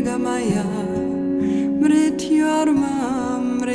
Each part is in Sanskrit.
गमया ब्रियार मम ब्र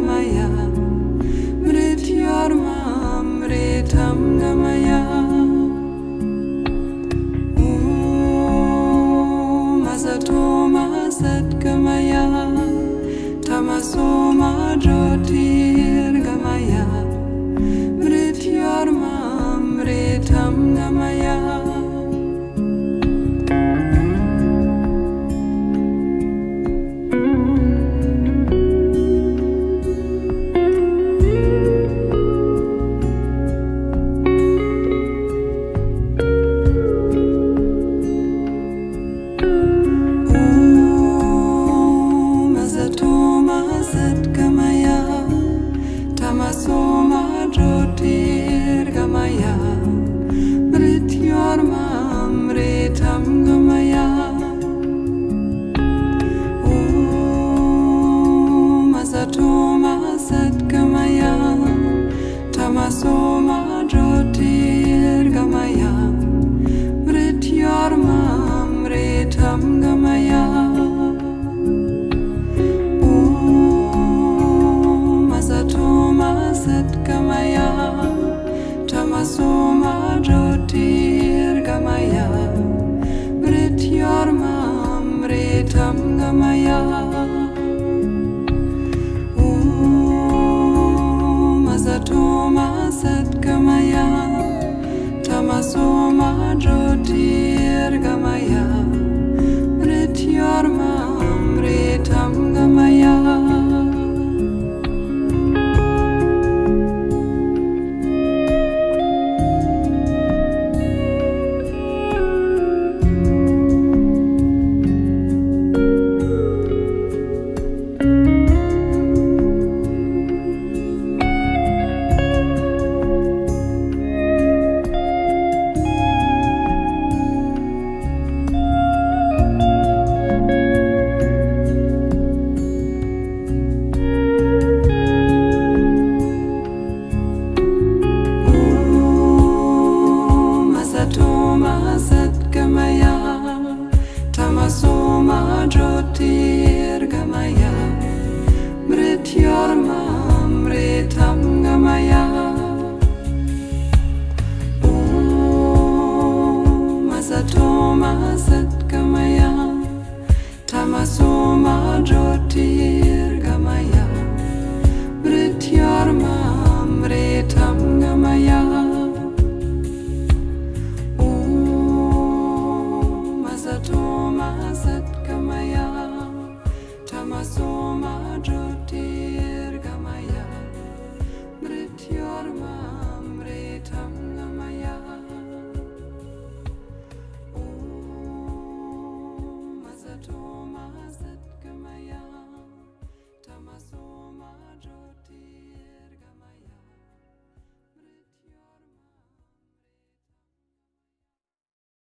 सद्गमया तमसो Tatoma Satkamaya Tamasoma Jyoti